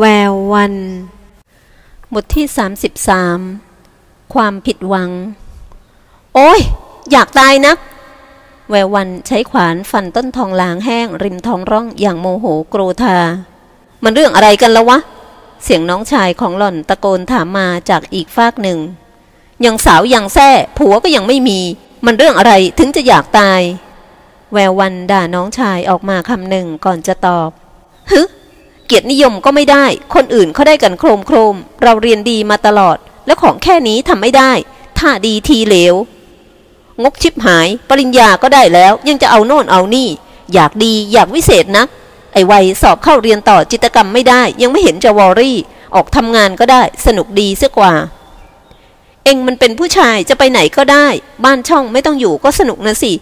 แวววัน บทที่ 33 ความผิดหวัง โอ้ย อยากตายนัก แวววันใช้ขวานฟันต้นทองหลางแห้ง ริมท้องร่องอย่างโมโหโกรธา มันเรื่องอะไรกันแล้ววะ เสียงน้องชายของหล่อนตะโกนถามมาจากอีกฟากหนึ่ง ยังสาวยังแท้ผัวก็ยังไม่มี มันเรื่องอะไรถึงจะอยากตาย แวววันด่าน้องชายออกมาคำหนึ่งก่อนจะตอบฮึ เกียรตินิยมก็ไม่ได้ คนอื่นเขาได้กันโครมโครม เราเรียนดีมาตลอด แล้วของแค่นี้ทำไม่ได้ ถ้าดีทีเหลว งกชิบหาย ปริญญาก็ได้แล้ว ยังจะเอาโน่นเอานี่ อยากดีอยากวิเศษนะไอ้วัยสอบเข้าเรียนต่อจิตกรรมไม่ได้ ยังไม่เห็นจะวอรี่ ออกทำงานก็ได้ สนุกดีเสียกว่า เองมันเป็นผู้ชายจะไปไหนก็ได้ บ้านช่องไม่ต้องอยู่ก็สนุกนะสิ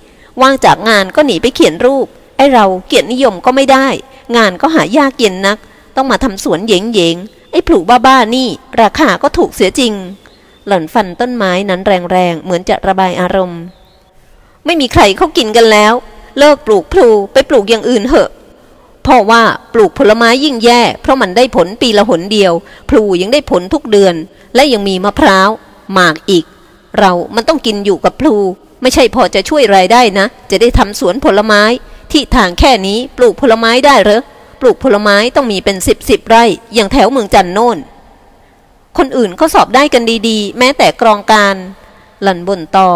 ว่างจากงานก็หนีไปเขียนรูปไอเราเกียรตินิยมก็ไม่ได้ งานก็หายากเย็นนัก ต้องมาทำสวนเยงเยงๆไอ้ปลูกบ้าๆนี่ ราคาก็ถูกเสียจริง หล่อนฟันต้นไม้นั้นแรงๆ เหมือนจะระบายอารมณ์ ไม่มีใครเขากินกันแล้ว เลิกปลูกพลูไปปลูกอย่างอื่นเถอะเพราะว่าปลูกผลไม้ยิ่งแย่ เพราะมันได้ผลปีละหนเดียว พลูยังได้ผลทุกเดือน และยังมีมะพร้าวหมากอีก เรามันต้องกินอยู่กับพลู ไม่ใช่พอจะช่วยรายได้นะ จะได้ทำสวนผลไม้ ที่ทางแค่นี้ปลูกผลไม้ได้หรอปลูกผลไม้ต้องมีเป็นสิบสิบไร่ อย่างแถวเมืองจันโน่น คนอื่นเขาสอบได้กันดีๆ แม้แต่กรองการ หลันบนต่อ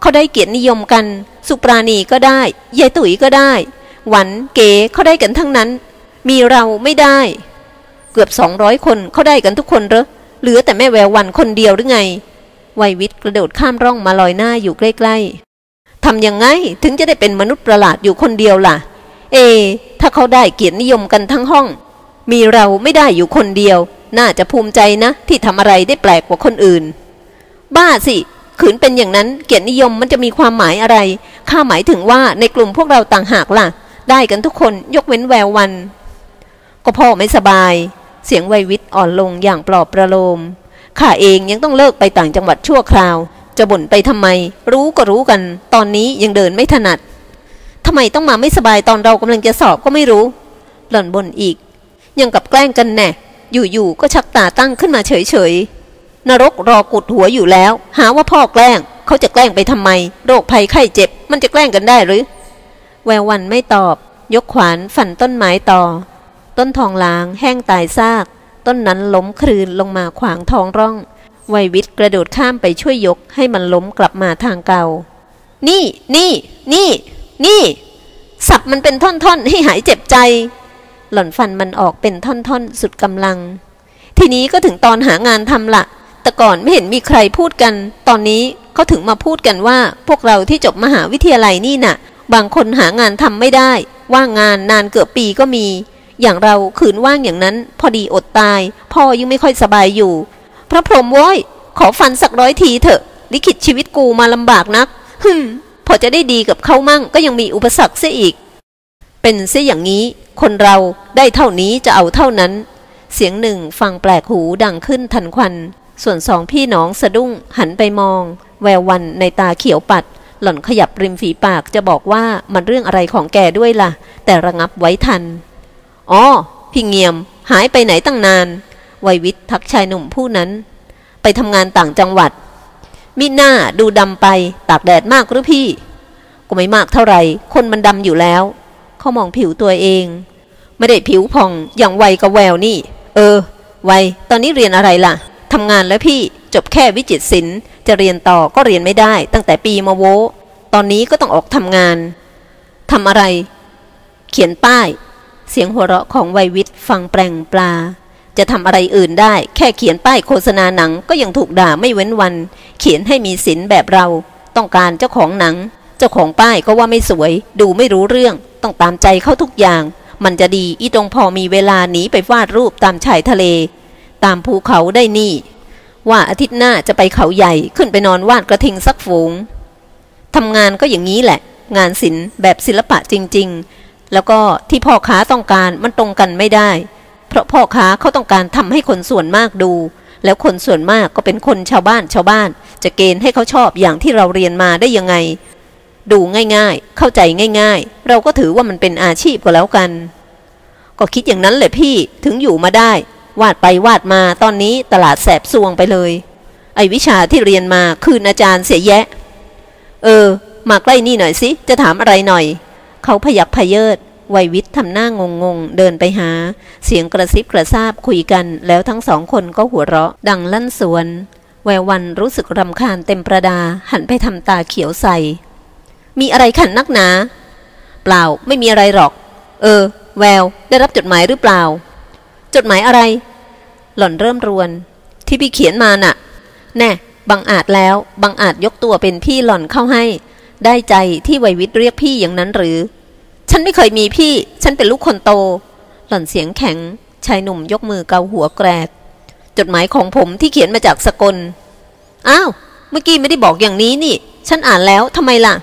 เขาได้เกียรตินิยมกัน สุปราณีก็ได้ยายตุ๋ยก็ได้ หวันเก๋เขาได้กันทั้งนั้น มีเราไม่ได้ เกือบสองร้อยคนเขาได้กันทุกคนเหรอเหลือแต่แม่แวววันคนเดียวหรือไงวัยวิทย์กระโดดข้ามร่องมาลอยหน้าอยู่ใกล้ๆ ทำยังไงถึงจะได้เป็นมนุษย์ประหลาดอยู่คนเดียวล่ะ เอ ถ้าเขาได้เกียรตินิยมกันทั้งห้อง มีเราไม่ได้อยู่คนเดียว น่าจะภูมิใจนะ ที่ทำอะไรได้แปลกกว่าคนอื่น บ้าสิขืนเป็นอย่างนั้นเกียรตินิยมมันจะมีความหมายอะไร ข้าหมายถึงว่าในกลุ่มพวกเราต่างหากล่ะ ได้กันทุกคนยกเว้นแวววัน ก็พ่อไม่สบาย เสียงวัยวิทย์อ่อนลงอย่างปลอบประโลมข้าเองยังต้องเลิกไปต่างจังหวัดชั่วคราว จะบ่นไปทำไม รู้ก็รู้กัน ตอนนี้ยังเดินไม่ถนัดทำไมต้องมาไม่สบายตอนเรากำลังจะสอบก็ไม่รู้ หล่อนบ่นอีก ยังกับแกล้งกันแน่ อยู่ๆก็ชักตาตั้งขึ้นมาเฉยๆนรกรอกุดหัวอยู่แล้ว หาว่าพ่อแกล้ง เขาจะแกล้งไปทำไม โรคภัยไข้เจ็บ มันจะแกล้งกันได้หรือ แวววันไม่ตอบ ยกขวานฝันต้นไม้ต่อ ต้นทองลาง แห้งตายซาก ต้นนั้นล้มคลืนลงมาขวางท้องร่อง ไวยวิทย์กระโดดข้ามไปช่วยยกให้มันล้มกลับมาทางเก่า นี่ นี่ นี่ นี่ สับมันเป็นท่อนๆ ให้หายเจ็บใจ หล่อนฟันมันออกเป็นท่อนๆ สุดกำลัง ทีนี้ก็ถึงตอนหางานทำละ แต่ก่อนไม่เห็นมีใครพูดกัน ตอนนี้เขาถึงมาพูดกันว่า พวกเราที่จบมหาวิทยาลัยนี่น่ะ บางคนหางานทำไม่ได้ ว่างงานนานเกือบปีก็มีอย่างเราขืนว่างอย่างนั้น พอดีอดตาย พ่อยังไม่ค่อยสบายอยู่ พระพรหมว้ยขอฟันสักร้อยทีเถอะลิขิตชีวิตกูมาลำบากนักฮึมพอจะได้ดีกับเขามั่งก็ยังมีอุปสรรคเสียอีก เป็นเสียอย่างนี้ คนเราได้เท่านี้จะเอาเท่านั้น เสียงหนึ่งฟังแปลกหูดังขึ้นทันควัน ส่วนสองพี่น้องสะดุ้งหันไปมอง แวววันในตาเขียวปัด หล่อนขยับริมฝีปากจะบอกว่ามันเรื่องอะไรของแกด้วยล่ะ แต่ระงับไว้ทันอ๋อพี่เงียม หายไปไหนตั้งนาน วัยวิทย์ทักชายหนุ่มผู้นั้น ไปทำงานต่างจังหวัด มิหน้าดูดำไป ตากแดดมากหรือพี่ ก็ไม่มากเท่าไหร่คนมันดำอยู่แล้ว เขามองผิวตัวเอง ไม่ได้ผิวผ่องอย่างวัยกับแววนี่ เออ วัย ตอนนี้เรียนอะไรล่ะทำงานแล้วพี่จบแค่วิจิตรศิลป์จะเรียนต่อก็เรียนไม่ได้ ตั้งแต่ปีมาโว ตอนนี้ก็ต้องออกทำงานทำอะไร เขียนป้าย เสียงหัวเราะของวัยวิทย์ฟังแปลงปลา จะทำอะไรอื่นได้ แค่เขียนป้ายโฆษณาหนังก็ยังถูกด่าไม่เว้นวัน เขียนให้มีศิลแบบเรา ต้องการเจ้าของหนัง เจ้าของป้ายก็ว่าไม่สวย ดูไม่รู้เรื่อง ต้องตามใจเขาทุกอย่าง มันจะดีอีตรงพอมีเวลาหนีไปวาดรูปตามชายทะเล ตามภูเขาได้นี่ ว่าอาทิตย์หน้าจะไปเขาใหญ่ขึ้นไปนอนวาดกระทิงสักฝูงทำงานก็อย่างนี้แหละ งานศิลป์แบบศิลปะจริง ๆ แล้วก็ที่พ่อค้าต้องการมันตรงกันไม่ได้ เพราะพ่อค้าเขาต้องการทำให้คนส่วนมากดู แล้วคนส่วนมากก็เป็นคนชาวบ้านชาวบ้าน จะเกณฑ์ให้เขาชอบอย่างที่เราเรียนมาได้ยังไง ดูง่ายๆ เข้าใจง่าย ๆ เราก็ถือว่ามันเป็นอาชีพก็แล้วกัน ก็คิดอย่างนั้นแหละพี่ถึงอยู่มาได้ วาดไปวาดมาตอนนี้ตลาดแสบซวงไปเลย ไอวิชาที่เรียนมาคืนอาจารย์เสียแยะ เออ มาใกล้นี่หน่อยสิจะถามอะไรหน่อย เขาพยักพเยิด วัยวิทย์ทำหน้างงงเดินไปหา เสียงกระซิบกระซาบคุยกัน แล้วทั้งสองคนก็หัวเราะ ดังลั่นสวน แวววันรู้สึกรำคาญเต็มประดา หันไปทำตาเขียวใสมีอะไรขันนักหนา เปล่าไม่มีอะไรหรอก เออ แวว ได้รับจดหมายหรือเปล่า จดหมายอะไร หล่อนเริ่มรวน ที่พี่เขียนมาน่ะ แน่บังอาจแล้วบังอาจยกตัวเป็นพี่หล่อนเข้าให้ ได้ใจที่ไววิทย์เรียกพี่อย่างนั้นหรือ ฉันไม่เคยมีพี่ ฉันเป็นลูกคนโต หล่อนเสียงแข็ง ชายหนุ่มยกมือเกาหัวแกรก จดหมายของผมที่เขียนมาจากสกล อ้าว เมื่อกี้ไม่ได้บอกอย่างนี้นี่ ฉันอ่านแล้วทำไมล่ะ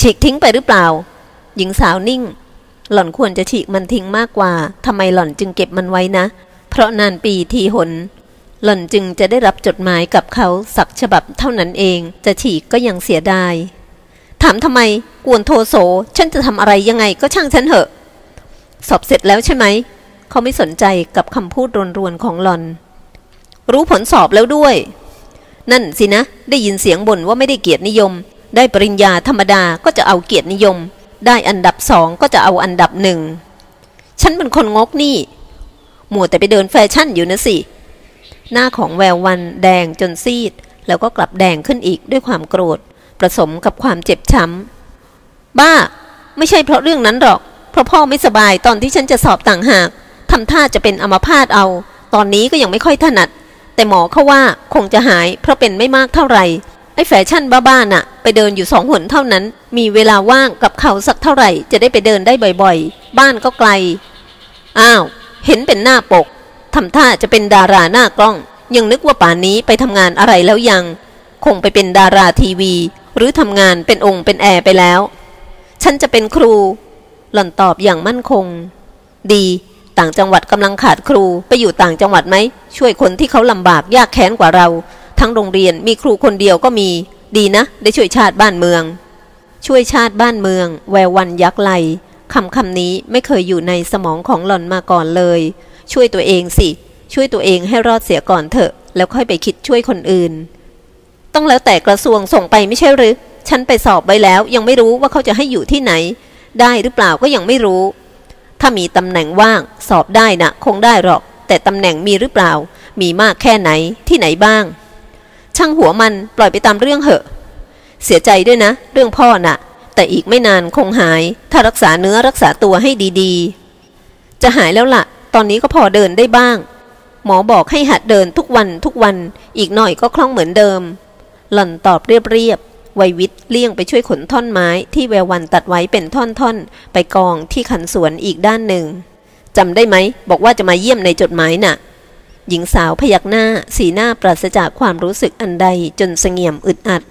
ฉีกทิ้งไปหรือเปล่า หญิงสาวนิ่ง หล่อนควรจะฉีกมันทิ้งมากกว่าทำไมหล่อนจึงเก็บมันไว้นะ เพราะนานปีทีหน หล่อนจึงจะได้รับจดหมายกับเขาสักฉบับเท่านั้นเอง จะฉีกก็ยังเสียดาย ถามทำไม กวนโทโสฉันจะทำอะไรยังไงก็ช่างฉันเหอะ สอบเสร็จแล้วใช่ไหม เขาไม่สนใจกับคำพูดรวนๆของหลอน รู้ผลสอบแล้วด้วย นั่นสินะ ได้ยินเสียงบ่นว่าไม่ได้เกียรตินิยม ได้ปริญญาธรรมดาก็จะเอาเกียรตินิยม ได้อันดับสองก็จะเอาอันดับหนึ่ง ฉันเป็นคนงกนี่มัวแต่ไปเดินแฟชั่นอยู่นะสิ หน้าของแวววันแดงจนซีด แล้วก็กลับแดงขึ้นอีกด้วยความโกรธ ผสมกับความเจ็บช้ำบ้า ไม่ใช่เพราะเรื่องนั้นหรอก เพราะพ่อไม่สบายตอนที่ฉันจะสอบต่างหากทำท่าจะเป็นอัมพาตเอา ตอนนี้ก็ยังไม่ค่อยถนัด แต่หมอเขาว่าคงจะหายเพราะเป็นไม่มากเท่าไหร่ไอ้แฟชั่นบ้าๆน่ะ ไปเดินอยู่สองหนเท่านั้น มีเวลาว่างกับเขาสักเท่าไหร่ จะได้ไปเดินได้บ่อยๆ บ้านก็ไกล อ้าว เห็นเป็นหน้าปกทำท่าจะเป็นดาราหน้ากล้อง ยังนึกว่าป่านนี้ไปทำงานอะไรแล้วยัง คงไปเป็นดาราทีวี หรือทำงานเป็นองค์เป็นแอร์ไปแล้ว ฉันจะเป็นครู หล่อนตอบอย่างมั่นคง ดีต่างจังหวัดกำลังขาดครูไปอยู่ต่างจังหวัดไหม ช่วยคนที่เขาลำบากยากแค้นกว่าเรา ทั้งโรงเรียนมีครูคนเดียวก็มี ดีนะ ได้ช่วยชาติบ้านเมือง ช่วยชาติบ้านเมือง แวววันยักไหลคำคำนี้ไม่เคยอยู่ในสมองของหล่อนมาก่อนเลย ช่วยตัวเองสิ ช่วยตัวเองให้รอดเสียก่อนเถอะ แล้วค่อยไปคิดช่วยคนอื่น ต้องแล้วแต่กระทรวงส่งไปไม่ใช่หรือ ฉันไปสอบไว้แล้วยังไม่รู้ว่าเขาจะให้อยู่ที่ไหน ได้หรือเปล่าก็ยังไม่รู้ ถ้ามีตำแหน่งว่างสอบได้นะคงได้หรอก แต่ตำแหน่งมีหรือเปล่า มีมากแค่ไหนที่ไหนบ้าง ช่างหัวมันปล่อยไปตามเรื่องเหอะ เสียใจด้วยนะ เรื่องพ่อน่ะ แต่อีกไม่นานคงหาย ถ้ารักษาเนื้อรักษาตัวให้ดีๆ จะหายแล้วละ่ะ ตอนนี้ก็พอเดินได้บ้างหมอบอกให้หัดเดินทุกวันทุกวัน อีกหน่อยก็คล่องเหมือนเดิม หล่อนตอบเรียบๆไววิทย์เลี่ยงไปช่วยขนท่อนไม้ที่แวววันตัดไว้เป็นท่อนๆ ไปกองที่ขันสวนอีกด้านหนึ่งจำได้ไหม บอกว่าจะมาเยี่ยมในจดหมายน่ะ หญิงสาวพยักหน้า สีหน้าปราศจากความรู้สึกอันใดจนเสงี่ยมอึดอัด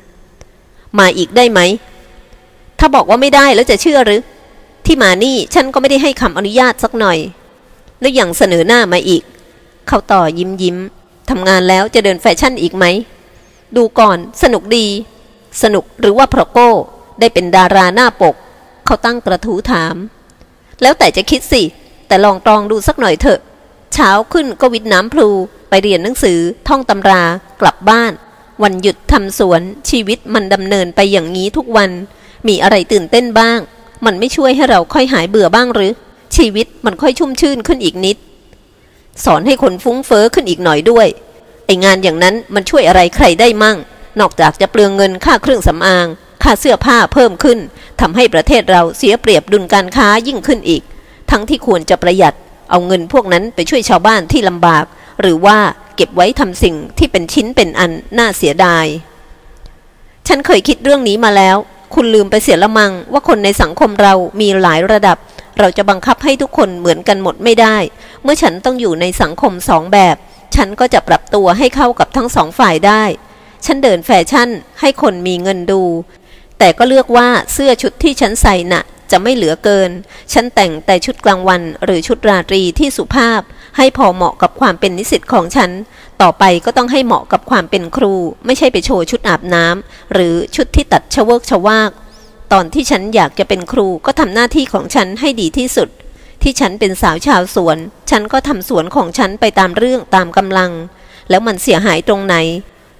มาอีกได้ไหม ถ้าบอกว่าไม่ได้แล้วจะเชื่อหรือ ที่มานี่ฉันก็ไม่ได้ให้คำอนุญาตสักหน่อย แล้วอย่างเสนอหน้ามาอีก เขาต่อยิ้มยิ้มทำงานแล้วจะเดินแฟชั่นอีกไหม ดูก่อนสนุกดี สนุกหรือว่าเพราะโก้ ได้เป็นดาราหน้าปก เขาตั้งกระทู้ถาม แล้วแต่จะคิดสิ แต่ลองตรองดูสักหน่อยเถอะ เช้าขึ้นก็วิดน้ำพลูไปเรียนหนังสือ ท่องตำรากลับบ้าน วันหยุดทำสวน ชีวิตมันดำเนินไปอย่างนี้ทุกวัน มีอะไรตื่นเต้นบ้าง มันไม่ช่วยให้เราค่อยหายเบื่อบ้างหรือ ชีวิตมันค่อยชุ่มชื่นขึ้นอีกนิด สอนให้คนฟุ้งเฟอ้อขึ้นอีกหน่อยด้วย ไองานอย่างนั้นมันช่วยอะไรใครได้มั่ง นอกจากจะเปลืองเงินค่าเครื่องสำอาง ค่าเสื้อผ้าเพิ่มขึ้นทำให้ประเทศเราเสียเปรียบดุลการค้ายิ่งขึ้นอีก ทั้งที่ควรจะประหยัด เอาเงินพวกนั้นไปช่วยชาวบ้านที่ลำบาก หรือว่าเก็บไว้ทำสิ่งที่เป็นชิ้นเป็นอันน่าเสียดาย ฉันเคยคิดเรื่องนี้มาแล้ว คุณลืมไปเสียละมังว่าคนในสังคมเรามีหลายระดับ เราจะบังคับให้ทุกคนเหมือนกันหมดไม่ได้ เมื่อฉันต้องอยู่ในสังคมสองแบบ ฉันก็จะปรับตัวให้เข้ากับทั้งสองฝ่ายได้ ฉันเดินแฟชั่นให้คนมีเงินดู แต่ก็เลือกว่าเสื้อชุดที่ฉันใส่น่ะ จะไม่เหลือเกิน ฉันแต่งแต่ชุดกลางวันหรือชุดราตรีที่สุภาพ ให้พอเหมาะกับความเป็นนิสิตของฉัน ต่อไปก็ต้องให้เหมาะกับความเป็นครู ไม่ใช่ไปโชว์ชุดอาบน้ำหรือชุดที่ตัดชเวกชวาก ตอนที่ฉันอยากจะเป็นครูก็ทำหน้าที่ของฉันให้ดีที่สุด ที่ฉันเป็นสาวชาวสวน ฉันก็ทำสวนของฉันไปตามเรื่องตามกำลัง แล้วมันเสียหายตรงไหน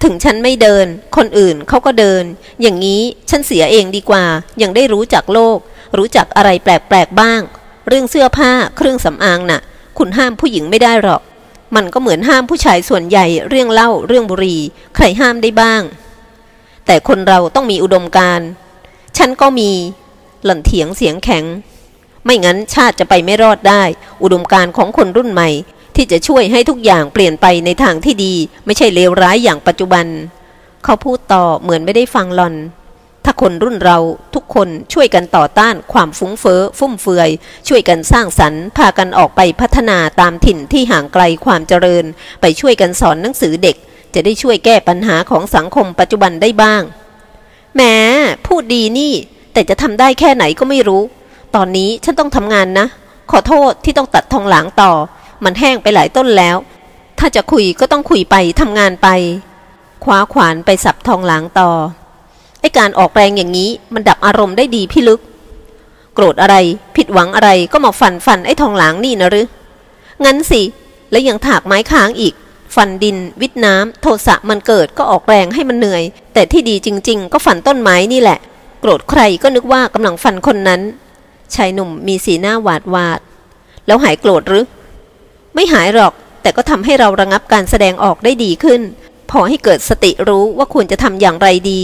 ถึงฉันไม่เดิน คนอื่นเขาก็เดิน อย่างนี้ฉันเสียเองดีกว่า ยังได้รู้จักโลก รู้จักอะไรแปลกๆบ้าง เรื่องเสื้อผ้าเครื่องสำอางน่ะ คุณห้ามผู้หญิงไม่ได้หรอก มันก็เหมือนห้ามผู้ชายส่วนใหญ่เรื่องเล่าเรื่องบุหรี่ใครห้ามได้บ้าง แต่คนเราต้องมีอุดมการณ์ฉันก็มี หล่อนเถียงเสียงแข็ง ไม่งั้นชาติจะไปไม่รอดได้ อุดมการณ์ของคนรุ่นใหม่ ที่จะช่วยให้ทุกอย่างเปลี่ยนไปในทางที่ดี ไม่ใช่เลวร้ายอย่างปัจจุบัน เขาพูดต่อเหมือนไม่ได้ฟังหลอน ถ้าคนรุ่นเราทุกคนช่วยกันต่อต้านความฟุ้งเฟ้อฟุ่มเฟือย ช่วยกันสร้างสรรค์ พากันออกไปพัฒนาตามถิ่นที่ห่างไกลความเจริญ ไปช่วยกันสอนหนังสือเด็ก จะได้ช่วยแก้ปัญหาของสังคมปัจจุบันได้บ้างแหมพูดดีนี่ แต่จะทำได้แค่ไหนก็ไม่รู้ ตอนนี้ฉันต้องทำงานนะ ขอโทษที่ต้องตัดทองหลางต่อ มันแห้งไปหลายต้นแล้ว ถ้าจะคุยก็ต้องคุยไปทำงานไป คว้าขวานไปสับทองหลางต่อ ไอการออกแรงอย่างนี้มันดับอารมณ์ได้ดีพี่ลึก โกรธอะไรผิดหวังอะไรก็มาฟันฟันไอ้ทองหลางนี่นะหรืองั้นสิ แล้วยังถากไม้ค้างอีก ฟันดิน วิทน้ำโทสะมันเกิดก็ออกแรงให้มันเหนื่อย แต่ที่ดีจริง ๆ ก็ฟันต้นไม้นี่แหละ โกรธใครก็นึกว่ากำลังฟันคนนั้น ชายหนุ่มมีสีหน้าหวาดหวาด แล้วหายโกรธหรือ ไม่หายหรอก แต่ก็ทำให้เราระงับการแสดงออกได้ดีขึ้น พอให้เกิดสติรู้ว่าควรจะทำอย่างไรดี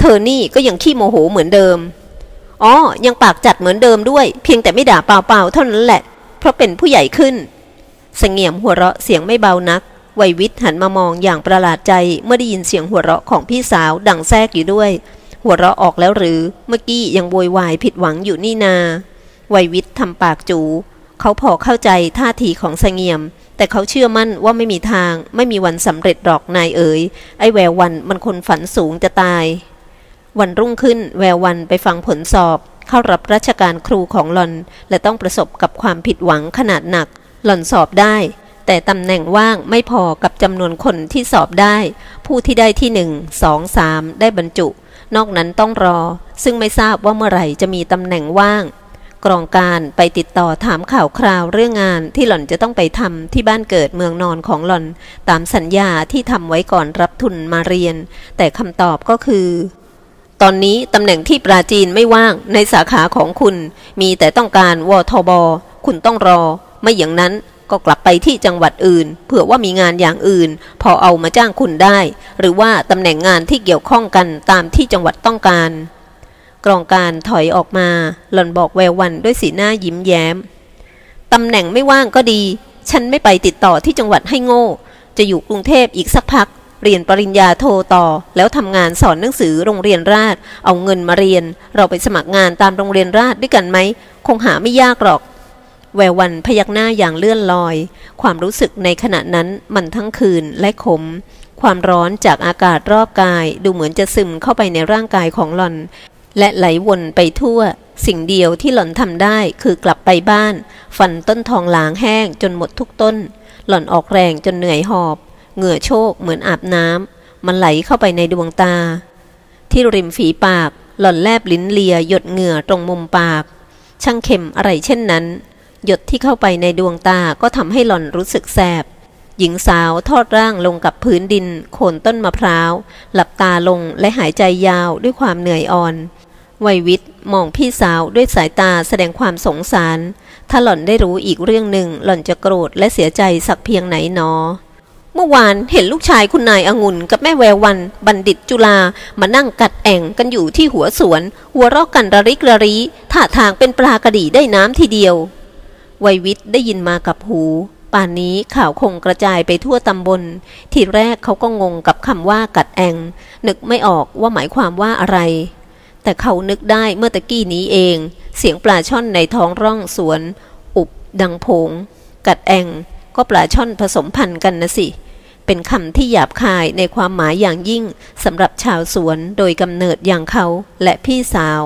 เธอนี่ก็ยังขี้โมโหเหมือนเดิม อ๋อ ยังปากจัดเหมือนเดิมด้วย เพียงแต่ไม่ด่าเปล่าๆเท่านั้นแหละ เพราะเป็นผู้ใหญ่ขึ้นเสงี่ยมหัวเราะเสียงไม่เบานักวัยวิทย์หันมามองอย่างประหลาดใจเมื่อได้ยินเสียงหัวเราะของพี่สาวดังแทรกอยู่ด้วย หัวเราะออกแล้วหรือ เมื่อกี้ยังโวยวายผิดหวังอยู่นี่นาวัยวิทย์ทำปากจู เขาพอเข้าใจท่าทีของเสงี่ยม แต่เขาเชื่อมั่นว่าไม่มีทาง ไม่มีวันสำเร็จหรอกนายเอ๋ย ไอ้แวววันมันคนฝันสูงจะตาย วันรุ่งขึ้นแวววันไปฟังผลสอบ เข้ารับราชการครูของหลอน และต้องประสบกับความผิดหวังขนาดหนัก หล่อนสอบได้ แต่ตำแหน่งว่างไม่พอกับจำนวนคนที่สอบได้ ผู้ที่ได้ที่หนึ่งสองสามได้บรรจุ นอกนั้นต้องรอ ซึ่งไม่ทราบว่าเมื่อไหร่จะมีตำแหน่งว่าง กรองการไปติดต่อถามข่าวคราวเรื่องงานที่หล่อนจะต้องไปทำที่บ้านเกิดเมืองนอนของหล่อน ตามสัญญาที่ทำไว้ก่อนรับทุนมาเรียน แต่คำตอบก็คือ ตอนนี้ตำแหน่งที่ปราจีนไม่ว่างในสาขาของคุณ มีแต่ต้องการวทบ คุณต้องรอ ไม่อย่างนั้น ก็กลับไปที่จังหวัดอื่น เผื่อว่ามีงานอย่างอื่น พอเอามาจ้างคุณได้ หรือว่าตำแหน่งงานที่เกี่ยวข้องกันตามที่จังหวัดต้องการ กรองการถอยออกมา หล่อนบอกแวววันด้วยสีหน้ายิ้มแย้มตำแหน่งไม่ว่างก็ดี ฉันไม่ไปติดต่อที่จังหวัดให้โง่ จะอยู่กรุงเทพอีกสักพัก เรียนปริญญาโทต่อ แล้วทำงานสอนหนังสือโรงเรียนราช เอาเงินมาเรียน เราไปสมัครงานตามโรงเรียนราชด้วยกันไหม คงหาไม่ยากหรอก แวววันพยักหน้าอย่างเลื่อนลอย ความรู้สึกในขณะนั้นมันทั้งคืนและขม ความร้อนจากอากาศรอบกายดูเหมือนจะซึมเข้าไปในร่างกายของหล่อน และไหลวนไปทั่ว สิ่งเดียวที่หล่อนทำได้คือกลับไปบ้าน ฟันต้นทองหลางแห้งจนหมดทุกต้น หล่อนออกแรงจนเหนื่อยหอบ เหงื่อโชกเหมือนอาบน้ำมันไหลเข้าไปในดวงตา ที่ริมฝีปาก หล่อนแลบลิ้นเลียหยดเหงื่อตรงมุมปาก ช่างเข็มอะไรเช่นนั้น หยดที่เข้าไปในดวงตาก็ทำให้หล่อนรู้สึกแสบ หญิงสาวทอดร่างลงกับพื้นดิน โคนต้นมะพร้าว หลับตาลงและหายใจยาวด้วยความเหนื่อยอ่อนไววิทย์มองพี่สาวด้วยสายตาแสดงความสงสาร ถ้าหล่อนได้รู้อีกเรื่องหนึ่งหล่อนจะโกรธและเสียใจสักเพียงไหนนอ เมื่อวานเห็นลูกชายคุณนายองุ่นกับแม่แวววัน บัณฑิตจุลามานั่งกัดแอ่งกันอยู่ที่หัวสวน หัวรอกกันระริกระรีท่าทางเป็นปลากระดีได้น้ำทีเดียว วัยวิทย์ได้ยินมากับหู ป่านนี้ข่าวคงกระจายไปทั่วตำบล ทีแรกเขาก็งงกับคำว่ากัดแอง นึกไม่ออกว่าหมายความว่าอะไร แต่เขานึกได้เมื่อตะกี้นี้เอง เสียงปลาช่อนในท้องร่องสวน อุบดังโผง กัดแอง ก็ปลาช่อนผสมพันธุ์กันนะสิ เป็นคำที่หยาบคายในความหมายอย่างยิ่งสำหรับชาวสวนโดยกำเนิดอย่างเขาและพี่สาว